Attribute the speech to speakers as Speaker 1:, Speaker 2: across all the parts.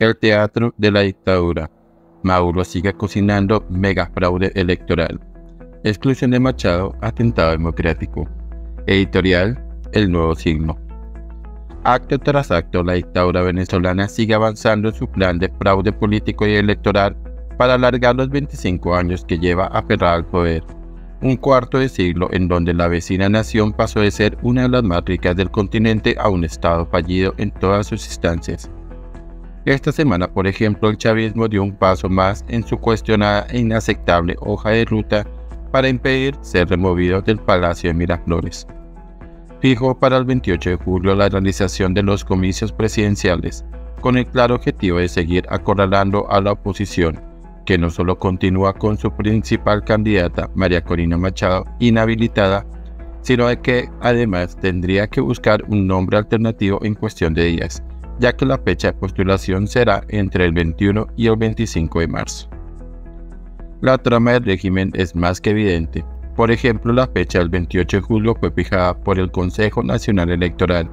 Speaker 1: El teatro de la dictadura. Maduro sigue cocinando mega fraude electoral. Exclusión de Machado, atentado democrático. Editorial, El Nuevo Signo. Acto tras acto, la dictadura venezolana sigue avanzando en su plan de fraude político y electoral para alargar los 25 años que lleva aferrada al poder. Un cuarto de siglo en donde la vecina nación pasó de ser una de las más ricas del continente a un estado fallido en todas sus instancias. Esta semana, por ejemplo, el chavismo dio un paso más en su cuestionada e inaceptable hoja de ruta para impedir ser removido del Palacio de Miraflores. Fijó para el 28 de julio la realización de los comicios presidenciales, con el claro objetivo de seguir acorralando a la oposición, que no solo continúa con su principal candidata, María Corina Machado, inhabilitada, sino que además tendría que buscar un nombre alternativo en cuestión de días, ya que la fecha de postulación será entre el 21 y el 25 de marzo. La trama del régimen es más que evidente. Por ejemplo, la fecha del 28 de julio fue fijada por el Consejo Nacional Electoral,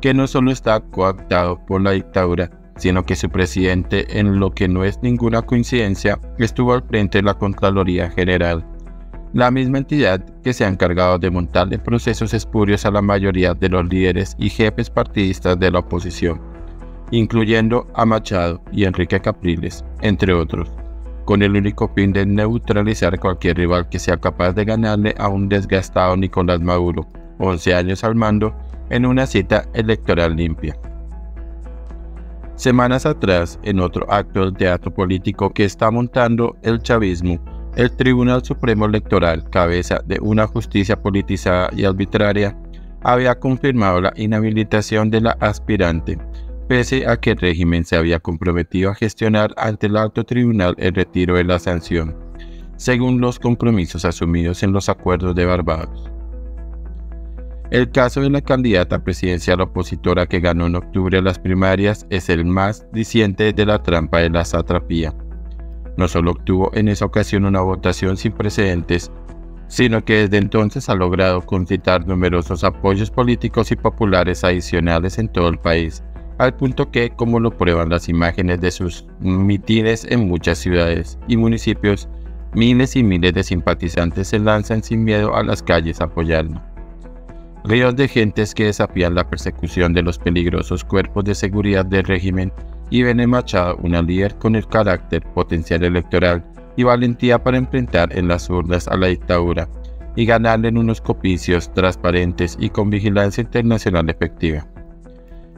Speaker 1: que no solo está coactado por la dictadura, sino que su presidente, en lo que no es ninguna coincidencia, estuvo al frente de la Contraloría General, la misma entidad que se ha encargado de montarle procesos espurios a la mayoría de los líderes y jefes partidistas de la oposición incluyendo a Machado y Enrique Capriles, entre otros, con el único fin de neutralizar cualquier rival que sea capaz de ganarle a un desgastado Nicolás Maduro, 11 años al mando, en una cita electoral limpia. Semanas atrás, en otro acto del teatro político que está montando el chavismo, el Tribunal Supremo Electoral, cabeza de una justicia politizada y arbitraria, había confirmado la inhabilitación de la aspirante pese a que el régimen se había comprometido a gestionar ante el alto tribunal el retiro de la sanción, según los compromisos asumidos en los acuerdos de Barbados. El caso de la candidata presidencial opositora que ganó en octubre las primarias es el más diciente de la trampa de la satrapía. No solo obtuvo en esa ocasión una votación sin precedentes, sino que desde entonces ha logrado concitar numerosos apoyos políticos y populares adicionales en todo el país, al punto que, como lo prueban las imágenes de sus mitines en muchas ciudades y municipios, miles y miles de simpatizantes se lanzan sin miedo a las calles a apoyarlo. Ríos de gentes que desafían la persecución de los peligrosos cuerpos de seguridad del régimen y ven en Machado una líder con el carácter potencial electoral y valentía para enfrentar en las urnas a la dictadura y ganarle en unos copicios transparentes y con vigilancia internacional efectiva.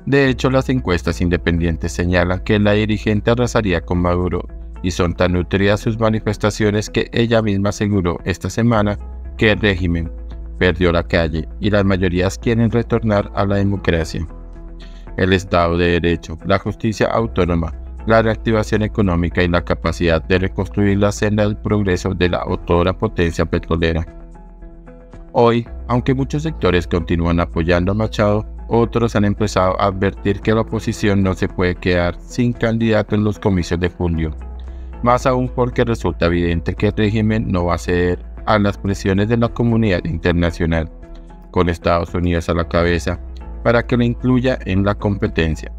Speaker 1: De hecho, las encuestas independientes señalan que la dirigente arrasaría con Maduro y son tan nutridas sus manifestaciones que ella misma aseguró esta semana que el régimen perdió la calle y las mayorías quieren retornar a la democracia. El Estado de Derecho, la justicia autónoma, la reactivación económica y la capacidad de reconstruir la senda del progreso de la otra potencia petrolera. Hoy, aunque muchos sectores continúan apoyando a Machado, otros han empezado a advertir que la oposición no se puede quedar sin candidato en los comicios de julio, más aún porque resulta evidente que el régimen no va a ceder a las presiones de la comunidad internacional, con Estados Unidos a la cabeza, para que lo incluya en la competencia.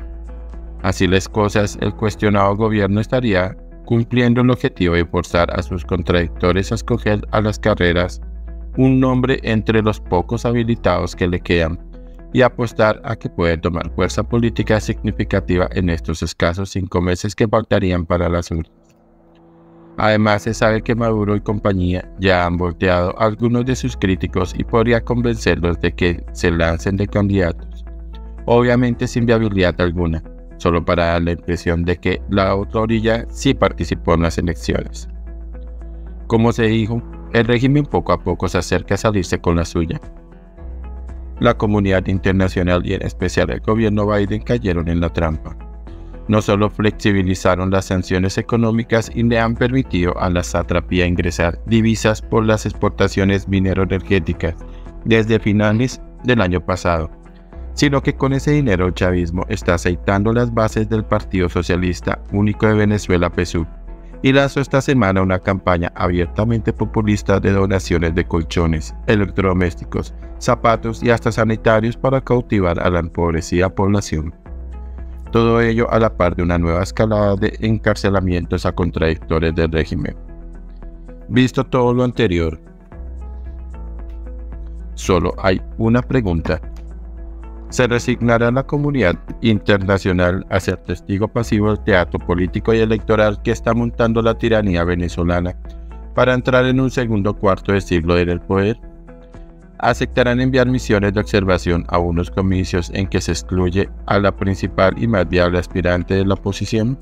Speaker 1: Así las cosas, el cuestionado gobierno estaría cumpliendo el objetivo de forzar a sus contradictores a escoger a las carreras un nombre entre los pocos habilitados que le quedan y apostar a que puede tomar fuerza política significativa en estos escasos cinco meses que faltarían para las urnas. Además, se sabe que Maduro y compañía ya han volteado a algunos de sus críticos y podría convencerlos de que se lancen de candidatos, obviamente sin viabilidad alguna, solo para dar la impresión de que la otra orilla sí participó en las elecciones. Como se dijo, el régimen poco a poco se acerca a salirse con la suya, la comunidad internacional y en especial el gobierno Biden cayeron en la trampa. No solo flexibilizaron las sanciones económicas y le han permitido a la satrapía ingresar divisas por las exportaciones minero-energéticas desde finales del año pasado, sino que con ese dinero el chavismo está aceitando las bases del Partido Socialista Único de Venezuela, PSUV, y lanzó esta semana una campaña abiertamente populista de donaciones de colchones, electrodomésticos, zapatos y hasta sanitarios para cautivar a la empobrecida población. Todo ello a la par de una nueva escalada de encarcelamientos a contradictores del régimen. Visto todo lo anterior, solo hay una pregunta. ¿Se resignará la comunidad internacional a ser testigo pasivo del teatro político y electoral que está montando la tiranía venezolana para entrar en un segundo cuarto de siglo en el poder? ¿Aceptarán enviar misiones de observación a unos comicios en que se excluye a la principal y más viable aspirante de la oposición?